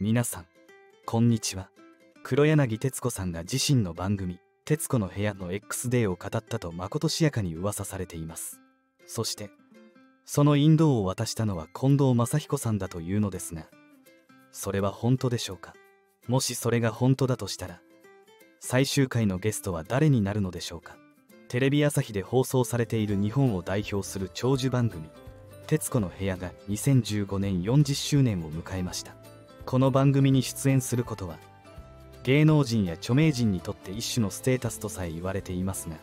皆さんこんにちは。黒柳徹子さんが自身の番組「徹子の部屋」の X デーを語ったとまことしやかに噂されています。そしてその引導を渡したのは近藤正彦さんだというのですがそれは本当でしょうか？もしそれが本当だとしたら最終回のゲストは誰になるのでしょうか？テレビ朝日で放送されている日本を代表する長寿番組「徹子の部屋」が2015年40周年を迎えました。この番組に出演することは芸能人や著名人にとって一種のステータスとさえ言われていますが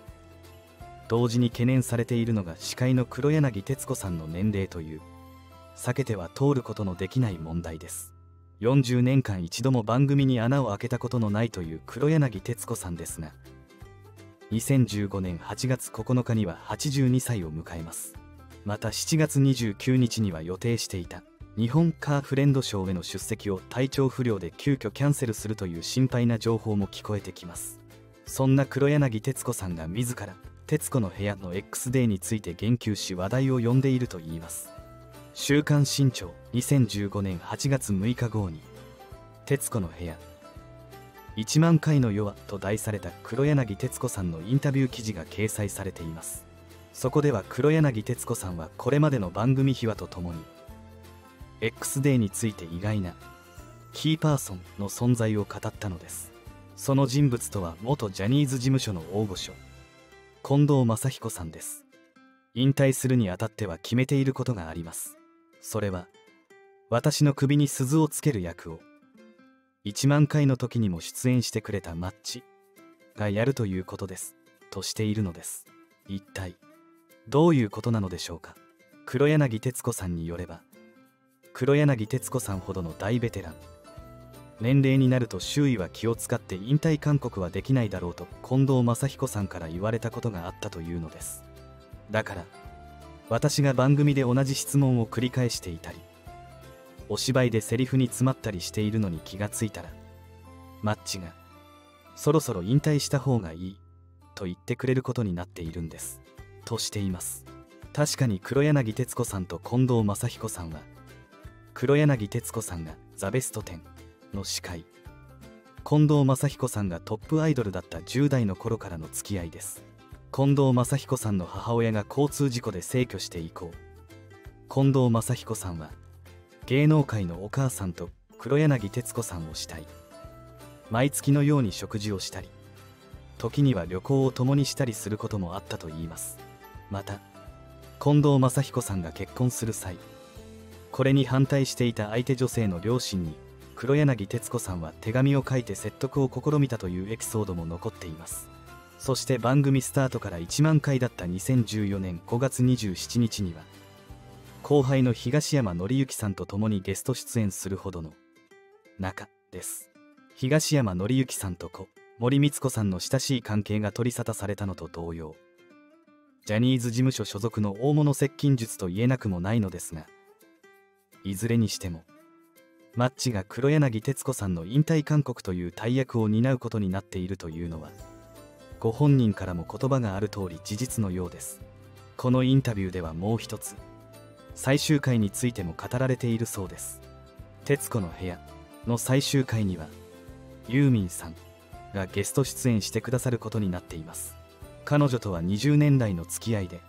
同時に懸念されているのが司会の黒柳徹子さんの年齢という避けては通ることのできない問題です。40年間一度も番組に穴を開けたことのないという黒柳徹子さんですが2015年8月9日には82歳を迎えます。また7月29日には予定していた日本カーフレンドショーへの出席を体調不良で急遽キャンセルするという心配な情報も聞こえてきます。そんな黒柳徹子さんが自ら「徹子の部屋」の X デーについて言及し話題を呼んでいるといいます「週刊新潮」2015年8月6日号に「徹子の部屋」1万回の夜はと題された黒柳徹子さんのインタビュー記事が掲載されています。そこでは黒柳徹子さんはこれまでの番組秘話とともに X デーについて意外なキーパーソンの存在を語ったのです。その人物とは元ジャニーズ事務所の大御所近藤正彦さんです。引退するにあたっては決めていることがあります。それは私の首に鈴をつける役を1万回の時にも出演してくれたマッチがやるということです。としているのです。一体どういうことなのでしょうか。黒柳徹子さんによれば黒柳徹子さんほどの大ベテラン。年齢になると周囲は気を使って引退勧告はできないだろうと近藤正彦さんから言われたことがあったというのです。だから私が番組で同じ質問を繰り返していたりお芝居でセリフに詰まったりしているのに気がついたらマッチがそろそろ引退した方がいいと言ってくれることになっているんですとしています。確かに黒柳徹子さんと近藤正彦さんは黒柳徹子さんが「ザ・ベスト10」の司会。近藤正彦さんがトップアイドルだった10代の頃からの付き合いです。近藤正彦さんの母親が交通事故で逝去して以降。近藤正彦さんは芸能界のお母さんと黒柳徹子さんをしたい。毎月のように食事をしたり時には旅行を共にしたりすることもあったといいます。また近藤正彦さんが結婚する際これに反対していた相手女性の両親に黒柳徹子さんは手紙を書いて説得を試みたというエピソードも残っています。そして番組スタートから1万回だった2014年5月27日には後輩の東山紀之さんと共にゲスト出演するほどの仲です。東山紀之さんと子森光子さんの親しい関係が取り沙汰されたのと同様ジャニーズ事務所所属の大物接近術と言えなくもないのですがいずれにしても。マッチが黒柳徹子さんの引退勧告という大役を担うことになっているというのはご本人からも言葉がある通り事実のようです。このインタビューではもう一つ最終回についても語られているそうです「徹子の部屋」の最終回にはユーミンさんがゲスト出演してくださることになっています。彼女とは20年来の付き合いで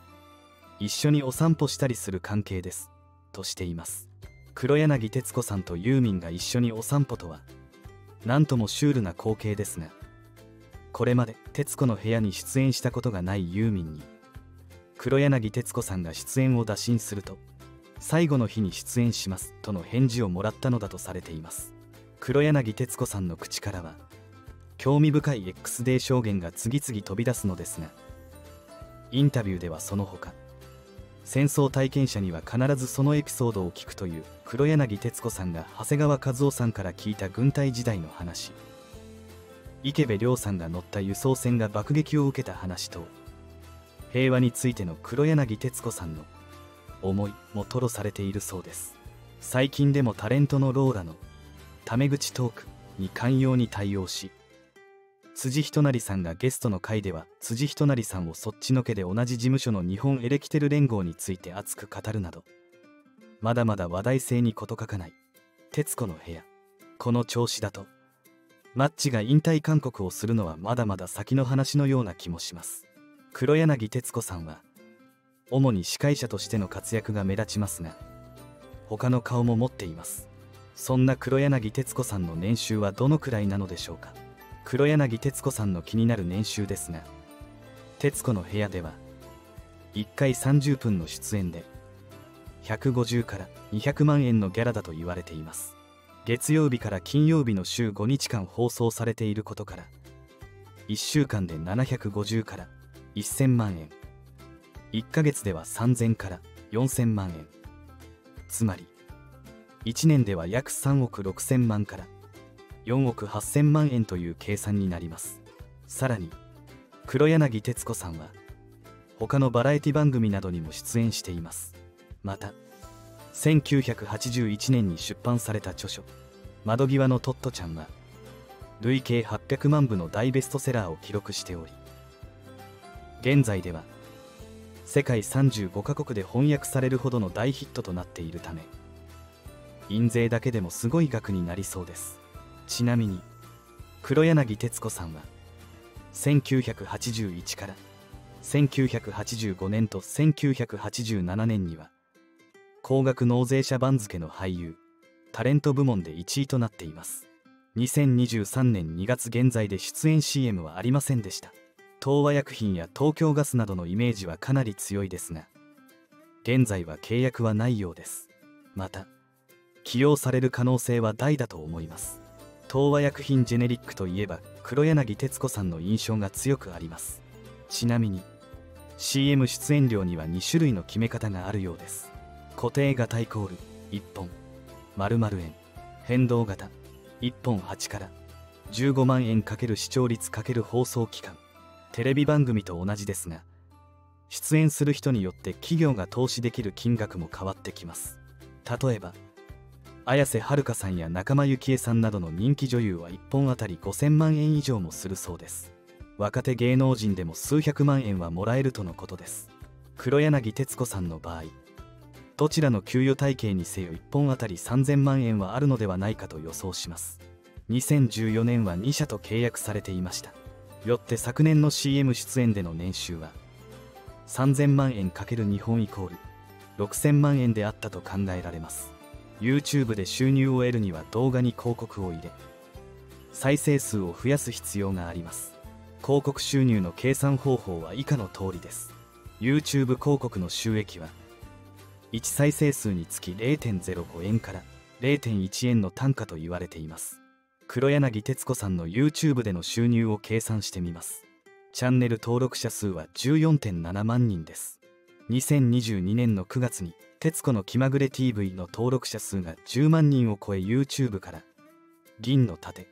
一緒にお散歩したりする関係です。としています。黒柳徹子さんとユーミンが一緒にお散歩とは何ともシュールな光景ですがこれまで「徹子の部屋」に出演したことがないユーミンに黒柳徹子さんが出演を打診すると最後の日に出演しますとの返事をもらったのだとされています。黒柳徹子さんの口からは興味深い X デー証言が次々飛び出すのですがインタビューではその他戦争体験者には必ずそのエピソードを聞くという黒柳徹子さんが長谷川一夫さんから聞いた軍隊時代の話。池部亮さんが乗った輸送船が爆撃を受けた話と平和についての黒柳徹子さんの思いも吐露されているそうです。最近でもタレントのローラのタメ口トークに寛容に対応し辻仁成さんがゲストの回では辻仁成さんをそっちのけで同じ事務所の日本エレキテル連合について熱く語るなどまだまだ話題性に事欠かない「徹子の部屋」この調子だとマッチが引退勧告をするのはまだまだ先の話のような気もします。黒柳徹子さんは主に司会者としての活躍が目立ちますが他の顔も持っています。そんな黒柳徹子さんの年収はどのくらいなのでしょうか。黒柳徹子さんの気になる年収ですが「徹子の部屋」では1回30分の出演で150から200万円のギャラだと言われています。月曜日から金曜日の週5日間放送されていることから1週間で750から1000万円。1ヶ月では3000から4000万円。つまり1年では約3億6000万から4億8000万円という計算になります。さらに黒柳徹子さんは他のバラエティ番組などにも出演しています。また1981年に出版された著書「窓際のトットちゃん」は累計800万部の大ベストセラーを記録しており現在では世界35カ国で翻訳されるほどの大ヒットとなっているため印税だけでもすごい額になりそうです。ちなみに黒柳徹子さんは1981から1985年と1987年には高額納税者番付の俳優タレント部門で1位となっています。2023年2月現在で出演 CM はありませんでした。東和薬品や東京ガスなどのイメージはかなり強いですが現在は契約はないようです。また起用される可能性は大だと思います。東和薬品ジェネリックといえば黒柳徹子さんの印象が強くあります。ちなみに CM 出演料には2種類の決め方があるようです。固定型イコール1本。〇〇円。変動型。1本8から。15万円×視聴率×放送期間。テレビ番組と同じですが出演する人によって企業が投資できる金額も変わってきます。例えば綾瀬はるかさんや仲間由紀恵さんなどの人気女優は1本あたり5000万円以上もするそうです。若手芸能人でも数百万円はもらえるとのことです。黒柳徹子さんの場合どちらの給与体系にせよ1本あたり3000万円はあるのではないかと予想します。2014年は2社と契約されていました。よって昨年の CM 出演での年収は3000万円 ×2 本イコール6000万円であったと考えられます。YouTube で収入を得るには動画に広告を入れ再生数を増やす必要があります。広告収入の計算方法は以下の通りです。YouTube 広告の収益は1再生数につき0.05円から0.1円の単価と言われています。黒柳徹子さんの YouTube での収入を計算してみます。チャンネル登録者数は14.7万人です。2022年の9月に徹子の気まぐれ TV の登録者数が10万人を超え YouTube から銀の盾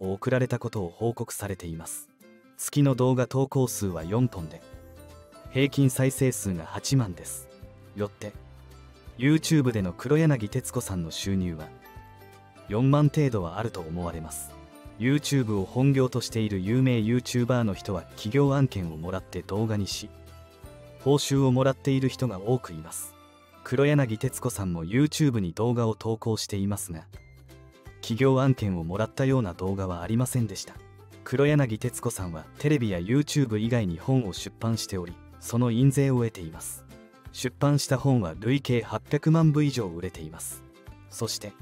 を送られたことを報告されています。月の動画投稿数は4本で平均再生数が8万です。よって YouTube での黒柳徹子さんの収入は4万程度はあると思われます。YouTube を本業としている有名 YouTuber の人は企業案件をもらって動画にし報酬をもらっている人が多くいます。黒柳徹子さんも YouTube に動画を投稿していますが企業案件をもらったような動画はありませんでした。黒柳徹子さんはテレビや YouTube 以外に本を出版しておりその印税を得ています。出版した本は累計800万部以上売れています。そして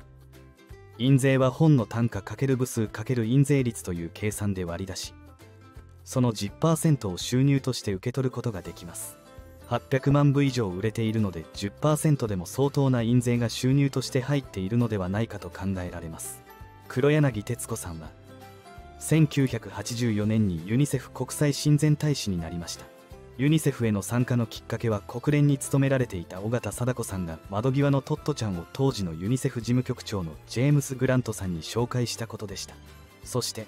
印税は本の単価×部数×印税率という計算で割り出しその10%を収入として受け取ることができます。800万部以上売れているので10%でも相当な印税が収入として入っているのではないかと考えられます。黒柳徹子さんは1984年にユニセフ国際親善大使になりました。ユニセフへの参加のきっかけは国連に勤められていた尾形貞子さんが窓際のトットちゃんを当時のユニセフ事務局長のジェームス・グラントさんに紹介したことでした。そして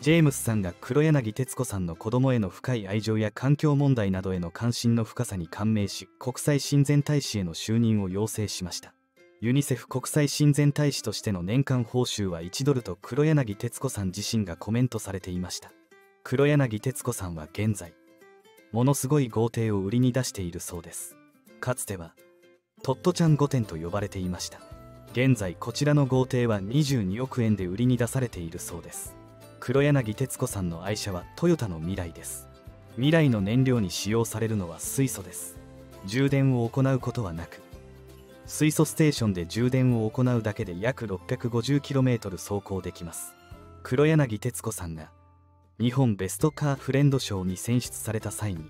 ジェームスさんが黒柳徹子さんの子供への深い愛情や環境問題などへの関心の深さに感銘し国際親善大使への就任を要請しました。ユニセフ国際親善大使としての年間報酬は1ドルと黒柳徹子さん自身がコメントされていました。黒柳徹子さんは現在ものすごい豪邸を売りに出しているそうです。かつてはトットちゃん御殿と呼ばれていました。現在こちらの豪邸は22億円で売りに出されているそうです。黒柳徹子さんの愛車はトヨタの未来です。未来の燃料に使用されるのは水素です。充電を行うことはなく水素ステーションで充電を行うだけで約 650km 走行できます。黒柳徹子さんが日本ベストカーフレンド賞に選出された際に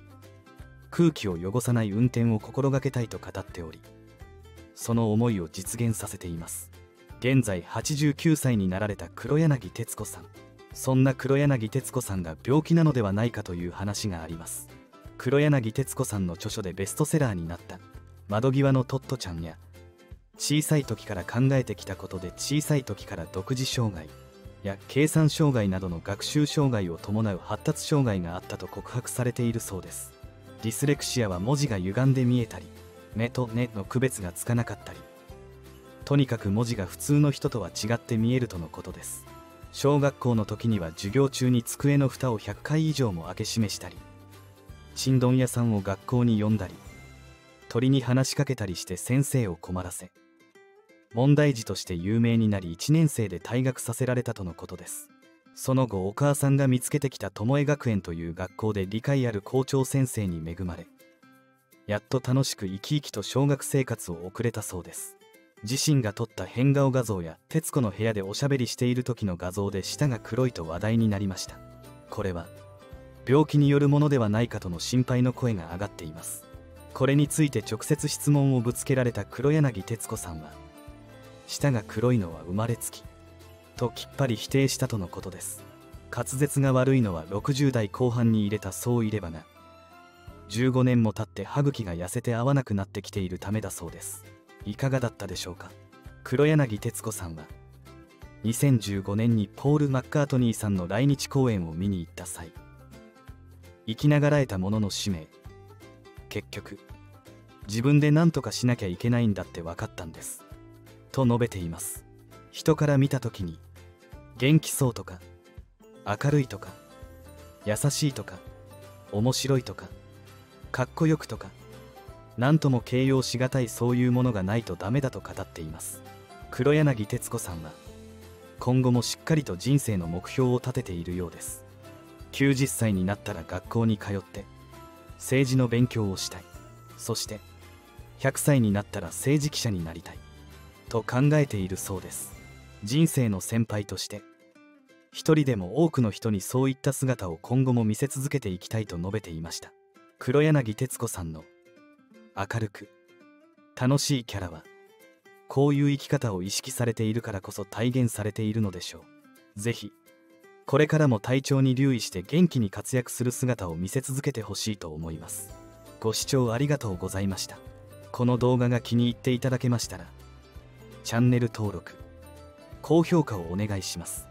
空気を汚さない運転を心がけたいと語っておりその思いを実現させています。現在89歳になられた黒柳徹子さん。そんな黒柳徹子さんが病気なのではないかという話があります。黒柳徹子さんの著書でベストセラーになった「窓際のトットちゃん」や小さい時から考えてきたことで小さい時から独自障害。や計算障害などの学習障害を伴う発達障害があったと告白されているそうです。ディスレクシアは文字が歪んで見えたり目と根の区別がつかなかったり。とにかく文字が普通の人とは違って見えるとのことです。小学校の時には授業中に机の蓋を100回以上も開け閉めしたりちんどん屋さんを学校に呼んだり鳥に話しかけたりして先生を困らせ問題児として有名になり1年生で退学させられたとのことです。その後お母さんが見つけてきた巴学園という学校で理解ある校長先生に恵まれやっと楽しく生き生きと小学生活を送れたそうです。自身が撮った変顔画像や徹子の部屋でおしゃべりしている時の画像で舌が黒いと話題になりました。これは病気によるものではないかとの心配の声が上がっています。これについて直接質問をぶつけられた黒柳徹子さんは舌が黒いのは生まれつきときっぱり否定したとのことです。滑舌が悪いのは60代後半に入れたそういればが15年も経って歯茎が痩せて合わなくなってきているためだそうです。いかがだったでしょうか？黒柳徹子さんは2015年にポール・マッカートニーさんの来日公演を見に行った際生きながらえたものの使命結局自分で何とかしなきゃいけないんだって分かったんですと述べています。人から見た時に元気そうとか明るいとか優しいとか面白いとかかっこよくとか何とも形容しがたいそういうものがないとダメだと語っています。黒柳徹子さんは今後もしっかりと人生の目標を立てているようです。90歳になったら学校に通って政治の勉強をしたい。そして100歳になったら政治記者になりたい。と考えているそうです。人生の先輩として一人でも多くの人にそういった姿を今後も見せ続けていきたいと述べていました。黒柳徹子さんの明るく楽しいキャラはこういう生き方を意識されているからこそ体現されているのでしょう。ぜひこれからも体調に留意して元気に活躍する姿を見せ続けてほしいと思います。ご視聴ありがとうございました。この動画が気に入っていただけましたらチャンネル登録高評価をお願いします。